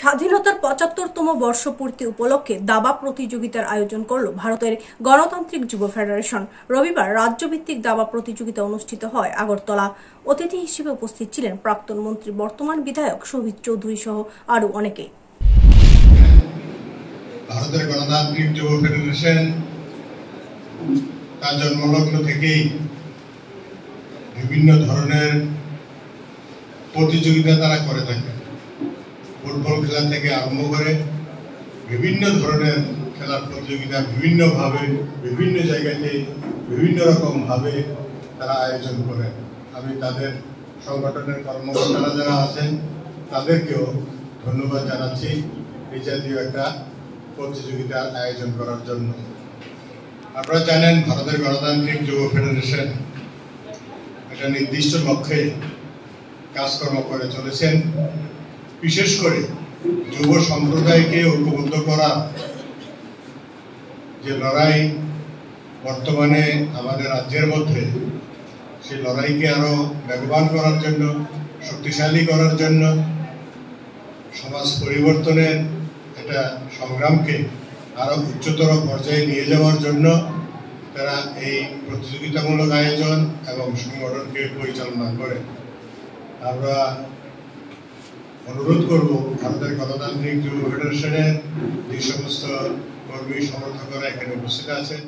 স্বাধীনতার পঁচাত্তরতম বর্ষপূর্তি উপলক্ষে দাবা প্রতিযোগিতার আয়োজন করল ভারতের গণতান্ত্রিক যুব ফেডারেশন। রবিবার রাজ্যভিত্তিক দাবা প্রতিযোগিতা অনুষ্ঠিত হয় আগরতলা। অতিথি হিসেবে উপস্থিত ছিলেন প্রাক্তন মন্ত্রী, বর্তমান বিধায়ক শহীদ চৌধুরী সহ আরও অনেকে। ভারতের গণতান্ত্রিক যুব ফেডারেশন তার জন্মলগ্ন থেকেই বিভিন্ন ধরনের প্রতিযোগিতা তারা করে থাকে। ফুটবল খেলা থেকে আরম্ভ করে বিভিন্ন ধরনের খেলার প্রতিযোগিতা বিভিন্নভাবে, বিভিন্ন জায়গাতে বিভিন্ন রকমভাবে তারা আয়োজন করে। আমি তাদের সংগঠনের কর্মকর্তারা যারা আছেন, তাদেরকেও ধন্যবাদ জানাচ্ছি এই জাতীয় একটা প্রতিযোগিতার আয়োজন করার জন্য। আপনারা জানেন ভারতের গণতান্ত্রিক যুব ফেডারেশন একটা নির্দিষ্ট লক্ষ্যে কাজকর্ম করে চলেছেন। বিশেষ করে যুব সম্প্রদায়কে ঐক্যবদ্ধ করা, যে লড়াই বর্তমানে আমাদের রাজ্যের মধ্যে, সেই লড়াইকে আরও বেগবান করার জন্য, শক্তিশালী করার জন্য সমাজ পরিবর্তনের একটা সংগ্রামকে আরও উচ্চতর পর্যায়ে নিয়ে যাওয়ার জন্য তারা এই প্রতিযোগিতামূলক আয়োজন এবং সংগঠনকে পরিচালনা করে। আমরা অনুরোধ করব ভারতের গণতান্ত্রিক যুব ফেডারেশনের যে সমস্ত কর্মী সমর্থকরা এখানে উপস্থিত আছেন।